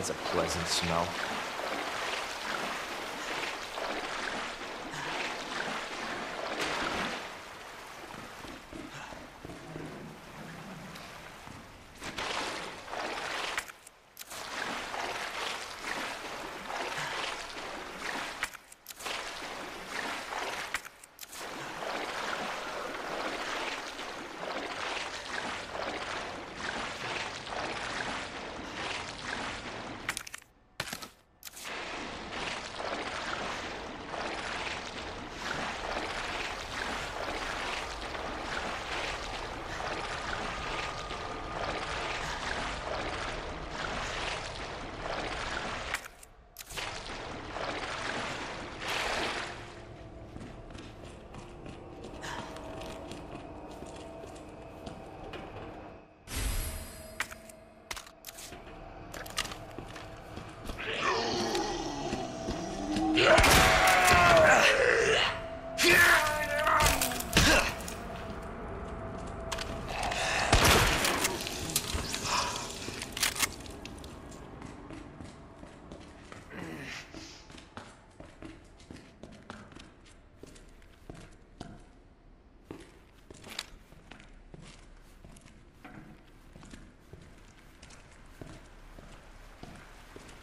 That's a pleasant smell.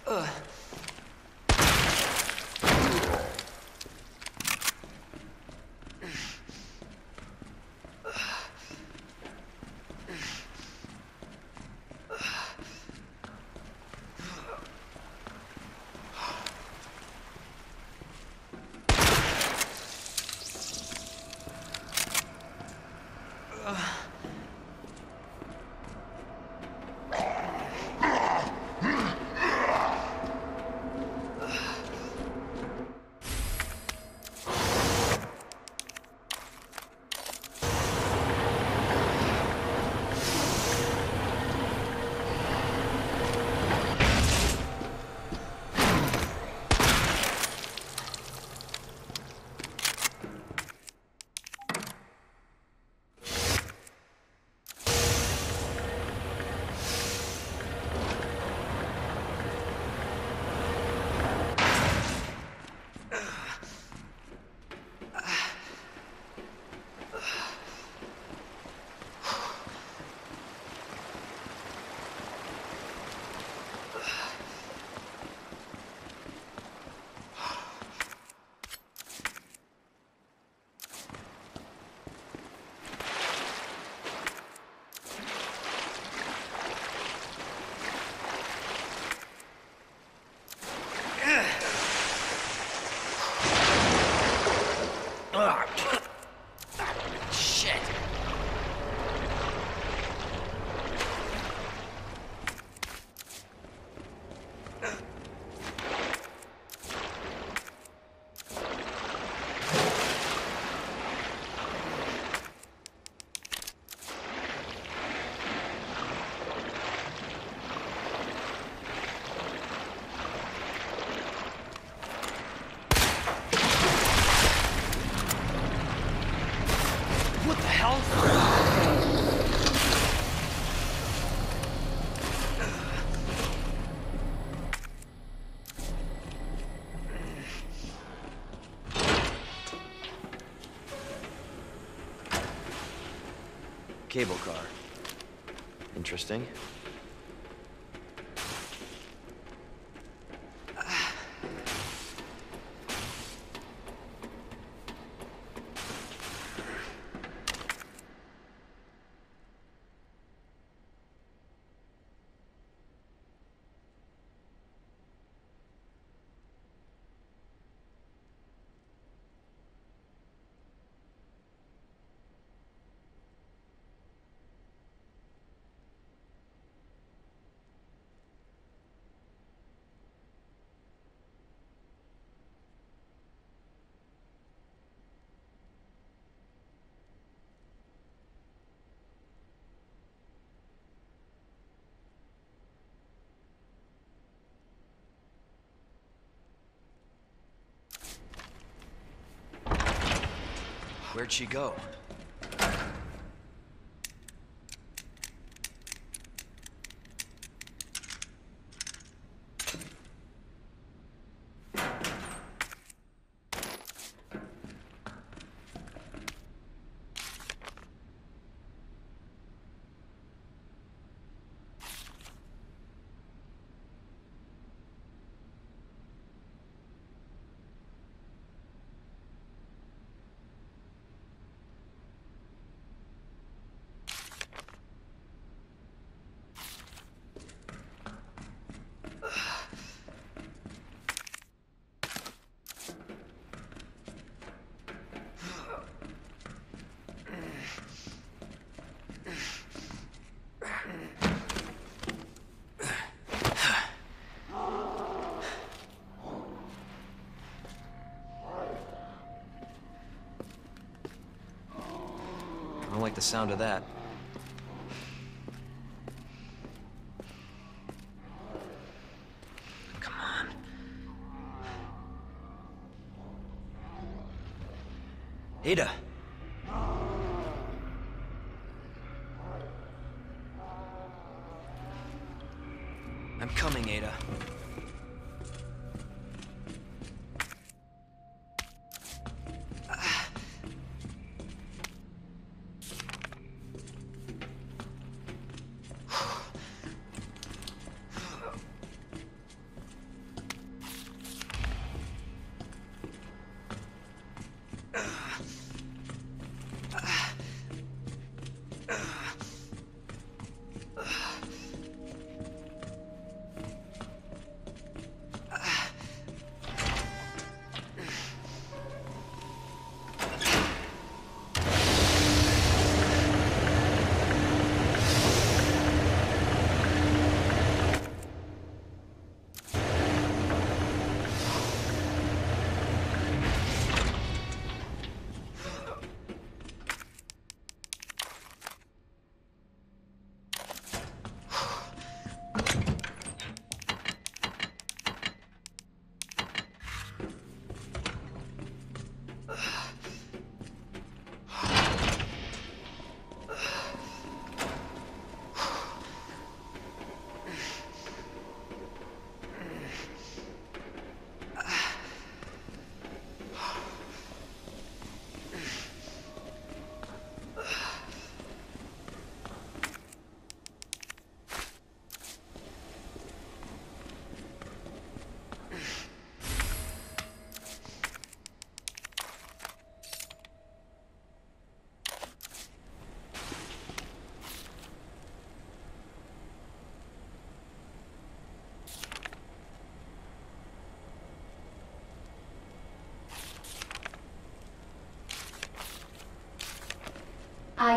Shit. Cable car. Interesting. Where'd she go? The sound of that. Come on. Ada!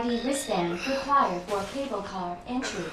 ID wristband required for cable car entry.